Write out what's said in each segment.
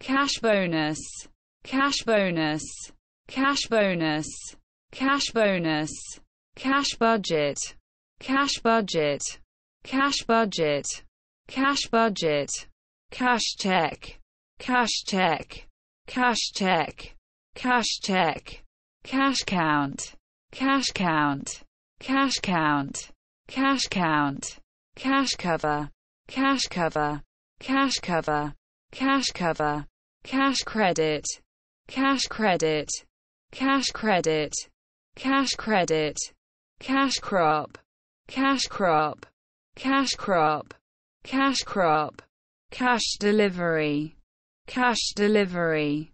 cash bonus, cash bonus, cash bonus, cash bonus, cash budget, cash budget, cash budget, cash budget, cash check, cash check, cash check, cash check, cash count, cash count, cash count, cash count, cash cover, cash cover, cash cover, cash cover, cash credit, cash credit, cash credit, cash credit, cash crop, cash crop, cash crop, cash crop, cash delivery, cash delivery,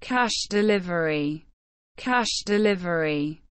cash delivery, cash delivery,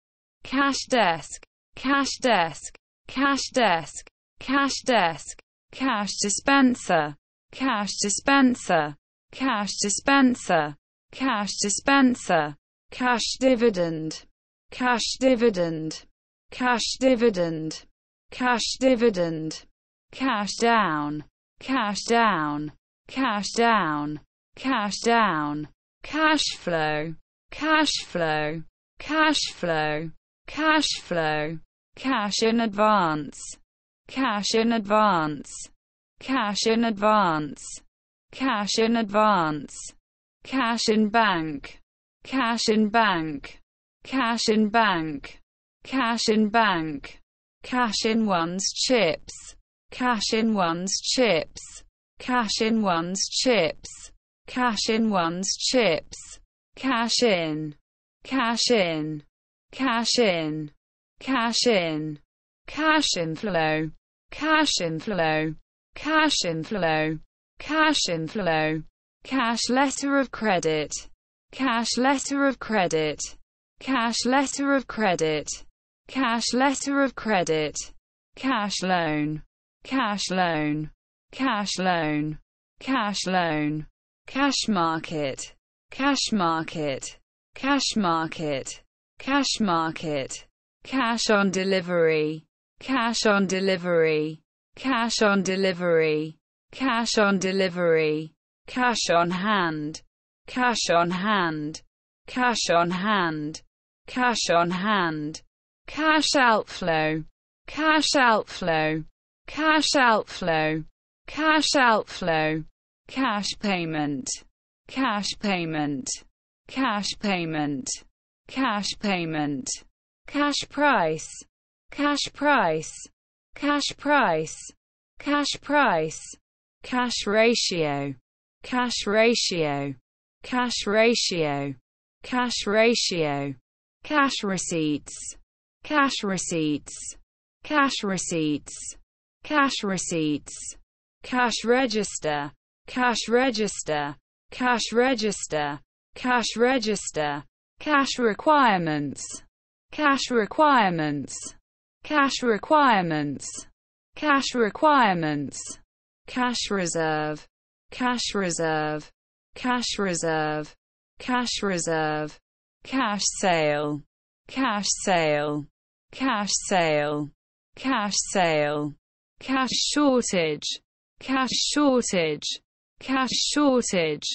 cash desk, cash desk, cash desk, cash desk, cash dispenser, cash dispenser, cash dispenser, cash dispenser, cash dividend, cash dividend, cash dividend, cash dividend, cash down, cash down, cash down, cash down, cash flow, cash flow, cash flow, cash flow, cash in advance, cash in advance, cash in advance, cash in advance, cash in bank, cash in bank, cash in bank, cash in bank, cash in one's chips, cash in one's chips, cash in one's chips, cash in one's chips, cash in, cash in, cash in, cash in, cash inflow, cash inflow, cash inflow, cash inflow, cash letter of credit, cash letter of credit, cash letter of credit, cash letter of credit, cash loan, cash loan, cash loan, cash loan, cash market, cash market, cash market, cash market, cash on delivery, cash on delivery, cash on delivery, cash on delivery, cash on hand, cash on hand, cash on hand, cash on hand, cash outflow, cash outflow, cash outflow, cash outflow, cash payment, cash payment, cash payment, cash payment, cash price, cash price, cash price, cash price, cash ratio, cash ratio, cash ratio, cash ratio, cash receipts, cash receipts, cash receipts, cash receipts, cash register, cash register, cash register, cash register, cash requirements, cash requirements, cash requirements, cash requirements, cash reserve, cash reserve, cash reserve, cash reserve, cash sale, cash sale, cash sale, cash sale, cash shortage, cash shortage, cash shortage,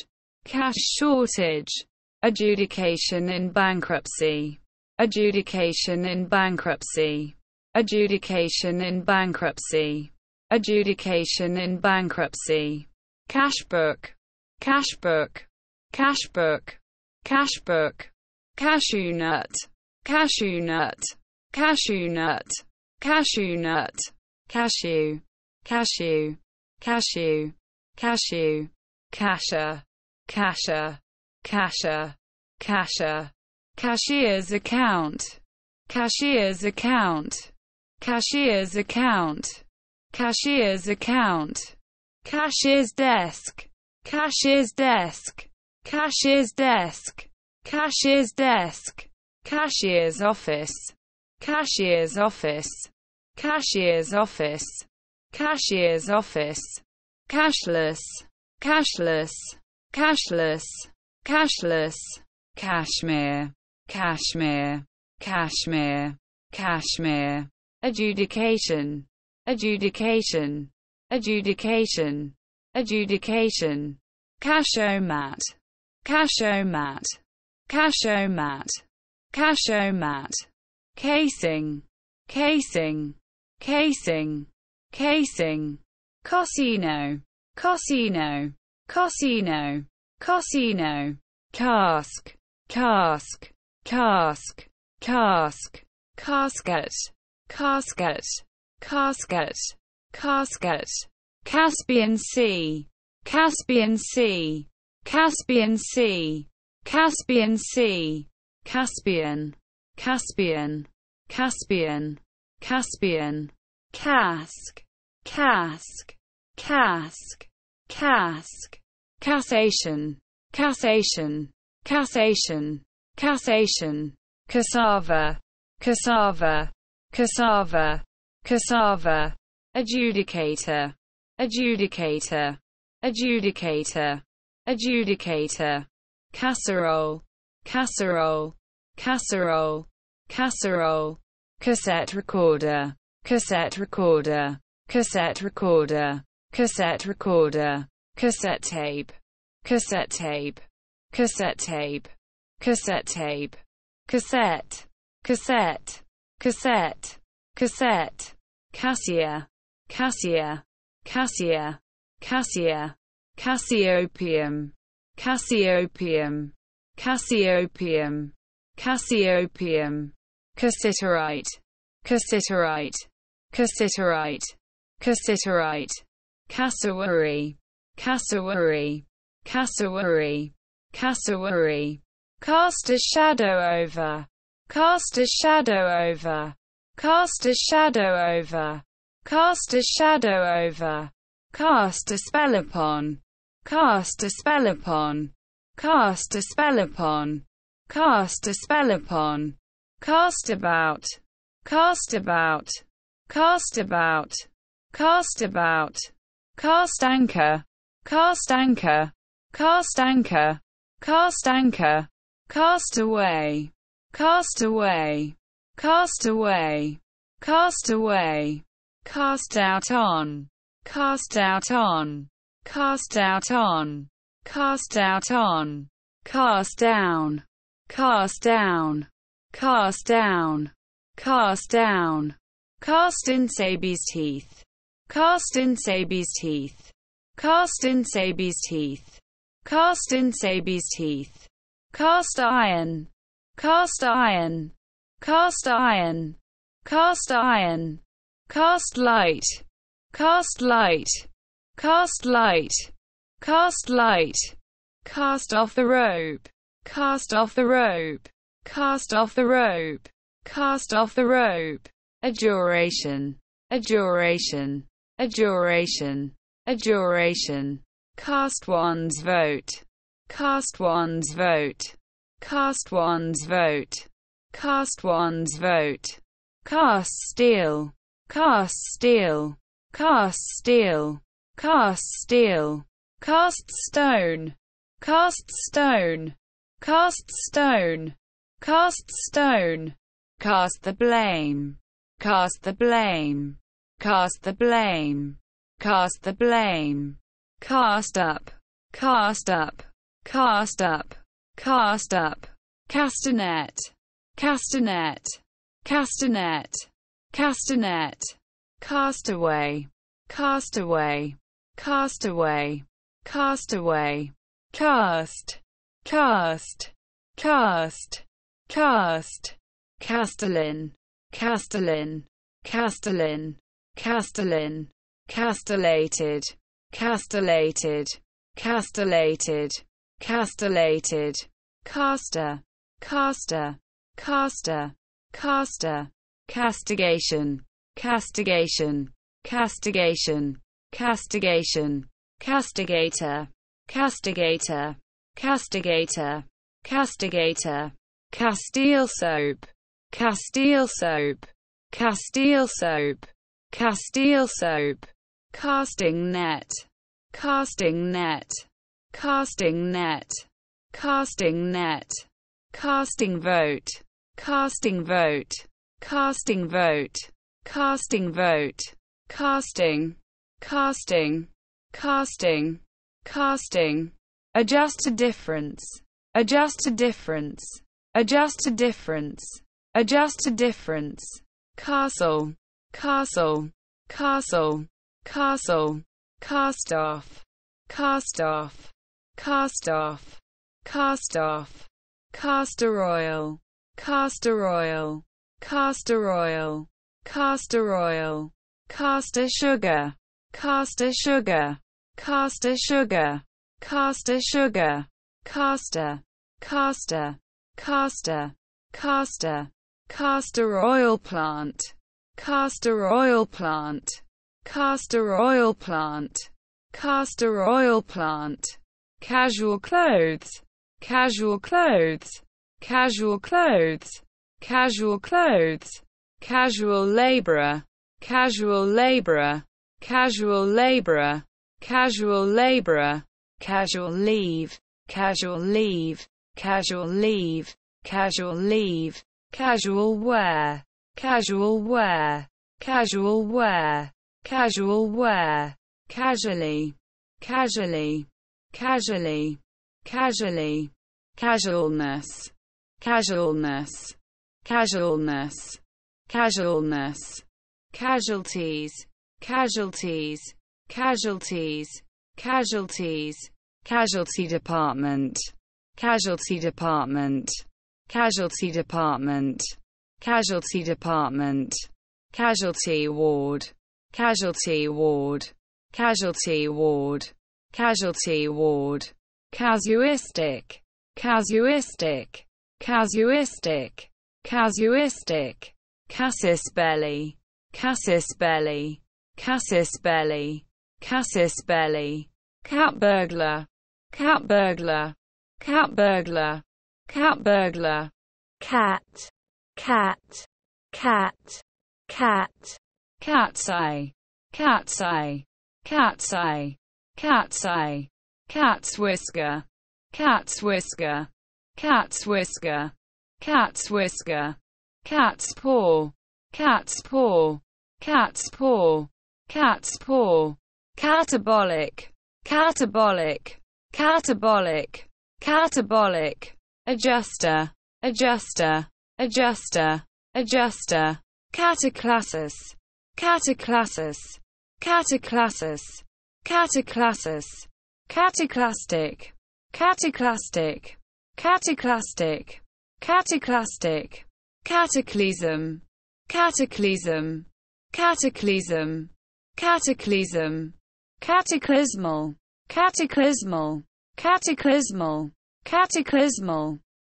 cash shortage, adjudication in bankruptcy, adjudication in bankruptcy, adjudication in bankruptcy, adjudication in bankruptcy, cash book, cash book, cash book, cash book, cashew nut, cashew nut, cashew nut, cashew nut, cashew, cashew, cashew, cashew, casher, casher, casher, casher, cashier's account, cashier's account, cashier's account, cashier's account, cashier's desk, cashier's desk, cashier's desk, cashier's desk, cashier's office, cashier's office, cashier's office, cashier's office, cashless, cashless, cashless, cashless, cashmere, cashmere, cashmere, cashmere, adjudication, adjudication, adjudication, adjudication, cashomat, cashomat, cashomat, cashomat, casing, casing, casing, casing, cosino, cosino, cosino, cosino, cask, cask, cask, cask, casket, casket, casket, casket, Caspian Sea, Caspian Sea, Caspian Sea, Caspian Sea, Caspian, Caspian, Caspian, Caspian, cask, cask, cask, cask, cassation, cassation, cassation, cassation, cassava, cassava, cassava, cassava, adjudicator, adjudicator, adjudicator, adjudicator, casserole, casserole, casserole, casserole, cassette recorder, cassette recorder, cassette recorder, cassette recorder, cassette tape, cassette tape, cassette tape, cassette tape, cassette, cassette, cassette, cassette, cassia, cassia, cassia, cassia, cassiopeium, cassiopeium, cassiopeium, cassiopeium, cassiterite, cassiterite, cassiterite, cassiterite, cassowary, cassowary, cassowary, cassowary, cast a shadow over, cast a shadow over, cast a shadow over, cast a shadow over, cast a spell upon, cast a spell upon, cast a spell upon, cast a spell upon, cast about, cast about, cast about, cast about, cast anchor, cast anchor, cast anchor, cast anchor, cast away, cast away, cast away, cast away, cast out on, cast out on, cast out on, cast out on, cast down, cast down, cast down, cast down, cast in Sabi's teeth, cast in Sabi's teeth, cast in Sabi's teeth, cast in Sabi's teeth, cast iron, cast iron, cast iron, cast iron, cast light, cast light, cast light, cast light, cast off the rope, cast off the rope, cast off the rope, cast off the rope, adjuration, adjuration, adjuration, adjuration, cast one's vote, cast one's vote, cast one's vote, cast one's vote, cast steel, cast steel, cast steel, cast steel, cast stone, cast stone, cast stone, cast stone, cast the blame, cast the blame, cast the blame, cast the blame, cast up, cast up, cast up, cast up, castanet, castanet, castanet, castanet, castaway, castaway, castaway, castaway, cast, cast, cast, cast, castellan, castellan, castellan, castellan, castellated, castellated, castellated, castellated, caster, caster, caster, caster, castigation, castigation, castigation, castigation, castigator, castigator, castigator, castigator, castile soap, castile soap, castile soap, castile soap, casting net, casting net, casting net, casting net, casting vote, casting vote, casting vote, casting vote, casting, casting, casting, casting, adjust to difference, adjust to difference, adjust to difference, adjust to difference, castle, castle, castle, castle, cast off, cast off, cast off, cast off, castor oil, castor oil, castor oil, castor oil, caster sugar, caster sugar, caster sugar, caster sugar, caster, caster, caster, caster, castor oil plant, castor oil plant, castor oil plant, castor oil plant, casual clothes, casual clothes, casual clothes, casual clothes, casual laborer, casual laborer, casual laborer, casual laborer, casual leave, casual leave, casual leave, casual leave, casual wear, casual wear, casual wear, casual wear, casually, casually, casually, casually, casualness, casualness, casualness, casualness, casualties, casualties, casualties, casualties, casualty department, casualty department, casualty department, casualty department, casualty ward, casualty ward, casualty ward, casualty ward, casuistic, casuistic, casuistic, casuistic, casus belli, casus belli, casus belli, casus belli, cat. Burglar, cat. Burglar, cat. Burglar, cat. Burglar, cat, cat, cat, cat, cat's eye, cat's eye, cat's eye, cat's eye, cat's whisker, cat's whisker, cat's whisker, cat's whisker, cat's paw, cat's paw, cat's paw, cat's paw, catabolic, catabolic, catabolic, catabolic, adjuster, adjuster, adjuster, adjuster, cataclassus, cataclassus, cataclassus, cataclassus, cataclastic, cataclastic, cataclastic, cataclastic, cataclysm, cataclysm, cataclysm, cataclysm, cataclysmal, cataclysmal, cataclysmal, cataclysmal,